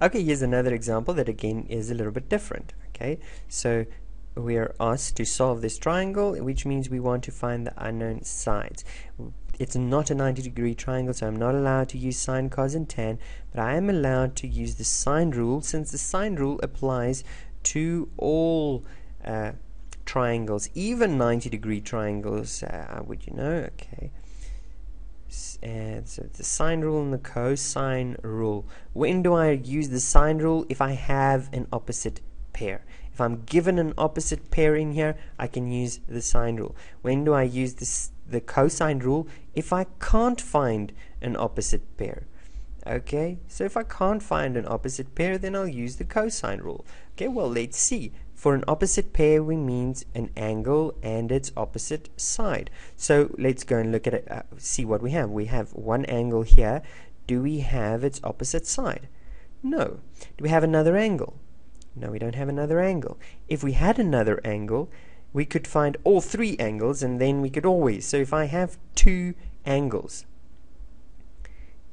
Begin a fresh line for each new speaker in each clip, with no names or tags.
Okay, here's another example that again is a little bit different. Okay, so we are asked to solve this triangle, which means we want to find the unknown sides. It's not a 90 degree triangle, so I'm not allowed to use sine, cos, and tan, but I am allowed to use the sine rule since the sine rule applies to all uh, triangles, even 90 degree triangles, uh, would you know? Okay. And so the sine rule and the cosine rule. When do I use the sine rule? If I have an opposite pair. If I'm given an opposite pair in here, I can use the sine rule. When do I use this, the cosine rule? If I can't find an opposite pair. Okay, so if I can't find an opposite pair, then I'll use the cosine rule. Okay, well, let's see. For an opposite pair, we means an angle and its opposite side. So let's go and look at it, uh, see what we have. We have one angle here. Do we have its opposite side? No. Do we have another angle? No, we don't have another angle. If we had another angle, we could find all three angles and then we could always. So if I have two angles,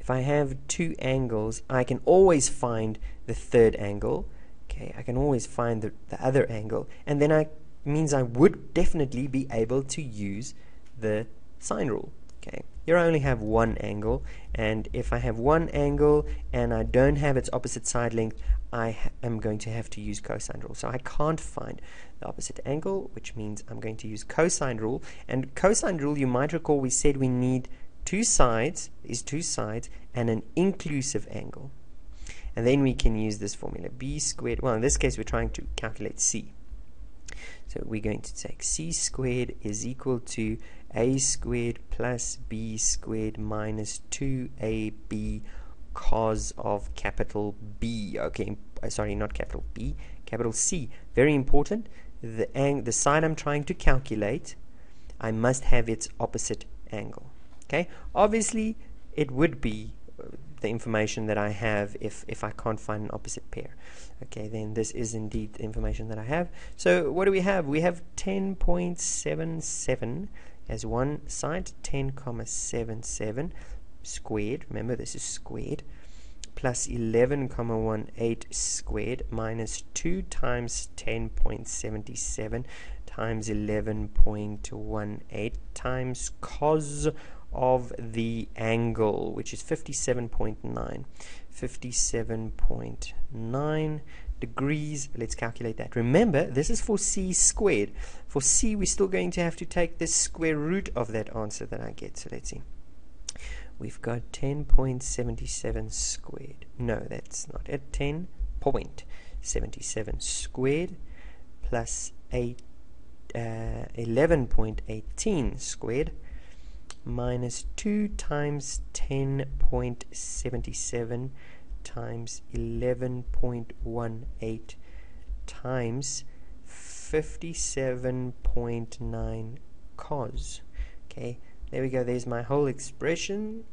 if I have two angles, I can always find the third angle. Okay, I can always find the, the other angle. And then I means I would definitely be able to use the sine rule. Okay, here I only have one angle, and if I have one angle and I don't have its opposite side length, I am going to have to use cosine rule. So I can't find the opposite angle, which means I'm going to use cosine rule. And cosine rule, you might recall we said we need two sides, is two sides, and an inclusive angle. And then we can use this formula, b squared, well in this case we're trying to calculate c. So we're going to take c squared is equal to a squared plus b squared minus 2ab cos of capital B. Okay, uh, sorry, not capital B, capital C. Very important. The, ang the side I'm trying to calculate, I must have its opposite angle. Okay, obviously it would be uh, the information that I have if, if I can't find an opposite pair. Okay, then this is indeed the information that I have. So what do we have? We have 10.77 as one side, 10.77 squared, remember this is squared, plus 11,18 squared minus 2 times 10.77 times 11.18 times cos of the angle, which is 57.9. 57.9 degrees. Let's calculate that. Remember, this is for c squared. For c, we're still going to have to take the square root of that answer that I get. So let's see we've got 10.77 squared. No, that's not it. 10.77 squared plus 8, uh, 11.18 squared minus 2 times 10.77 times 11.18 times 57.9 cos. Okay, there we go. There's my whole expression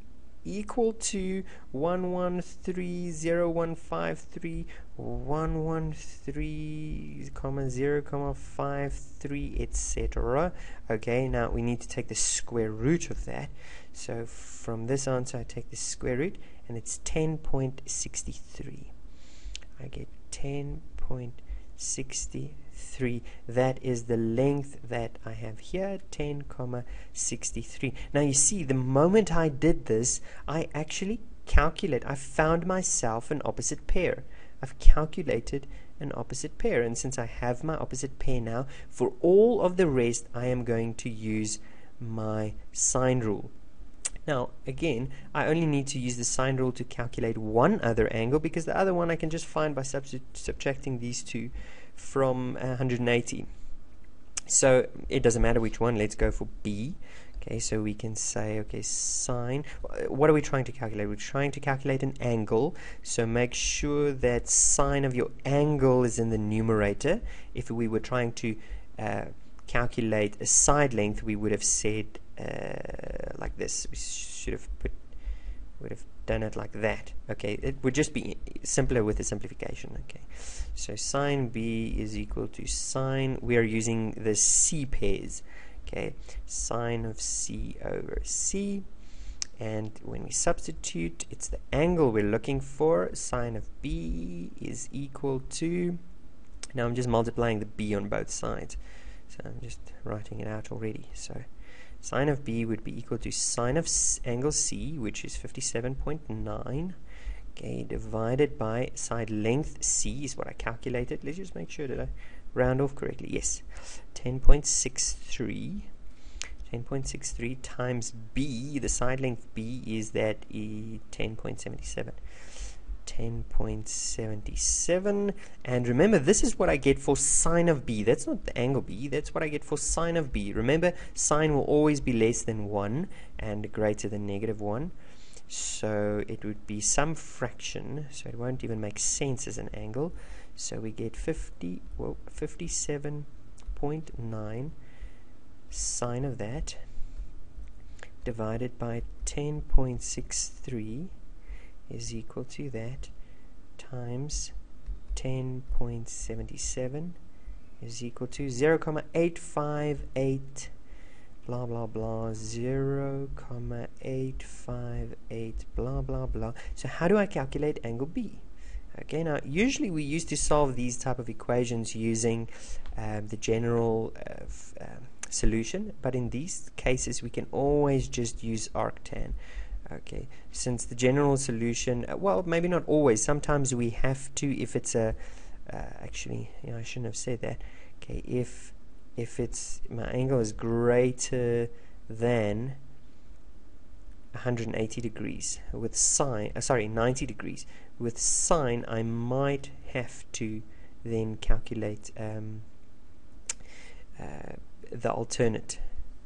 equal to 1130153 113 comma 0 comma 53 etc okay now we need to take the square root of that. So from this answer I take the square root and it's 10.63 I get 10.63 3 that is the length that I have here 10 comma 63 now you see the moment I did this I actually calculate I found myself an opposite pair. I've calculated an opposite pair. And since I have my opposite pair now for all of the rest I am going to use my sine rule. Now, again, I only need to use the sine rule to calculate one other angle because the other one I can just find by subtracting these two from 180. So it doesn't matter which one. Let's go for B. Okay, so we can say, okay, sine. What are we trying to calculate? We're trying to calculate an angle. So make sure that sine of your angle is in the numerator. If we were trying to uh, calculate a side length, we would have said uh, like this. We should have put, would have done it like that. Okay, it would just be simpler with the simplification. Okay, so sine B is equal to sine, we are using the C pairs. Okay, sine of C over C, and when we substitute it's the angle we're looking for sine of b is equal to now I'm just multiplying the b on both sides so I'm just writing it out already so sine of b would be equal to sine of angle c which is 57.9 okay divided by side length c is what I calculated. Let's just make sure that I round off correctly. Yes 10.63 10.63 times b, the side length b is that eh, e 10.77. 10.77 and remember this is what I get for sine of b. That's not the angle b. That's what I get for sine of b. Remember sine will always be less than 1 and greater than negative 1 so it would be some fraction. So it won't even make sense as an angle. So we get 50 well 57.9 sine of that divided by 10.63 is equal to that times 10.77 is equal to 0, 0.858 blah blah blah 0, 0.858 blah blah blah. So how do I calculate angle B? Okay now usually we used to solve these type of equations using um, the general uh, um, solution but in these cases we can always just use arctan okay. Since the general solution uh, well maybe not always. Sometimes we have to if it's a uh, actually know, I shouldn't have said that. Okay if if it's my angle is greater than 180 degrees with sine uh, sorry 90 degrees with sine I might have to then calculate um, uh, the alternate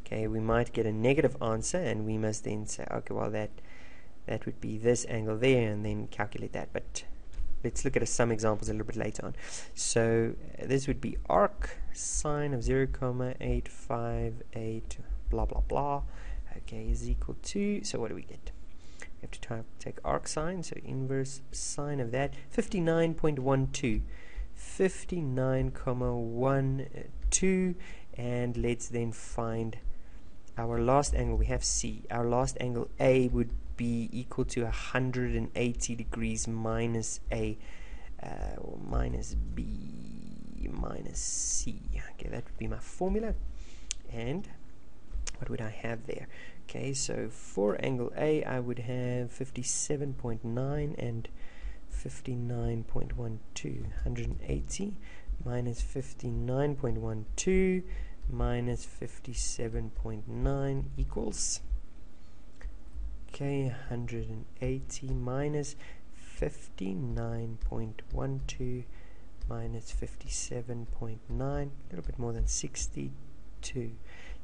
okay we might get a negative answer and we must then say okay well that that would be this angle there and then calculate that. But let's look at some examples a little bit later on. So uh, this would be arc sine of 0 comma 858 blah blah blah. Okay is equal to so what do we get? We have to try take arc sine so inverse sine of that 59.12 59 comma 1 2 and let's then find our last angle we have C. Our last angle A would be equal to 180 degrees minus A uh, minus B minus C. Okay that would be my formula. And what would I have there? Okay so for angle A I would have 57.9 and 59.12 180 minus 59.12 minus 57.9 equals okay 180 minus 59.12 minus 57.9 a little bit more than 62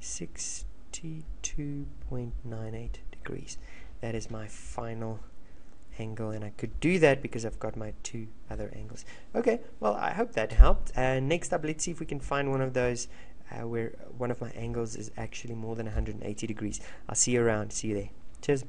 62.98 degrees. That is my final angle and I could do that because I've got my two other angles. Okay well I hope that helped. Uh, next up let's see if we can find one of those uh, where one of my angles is actually more than 180 degrees. I'll see you around. See you there. Cheers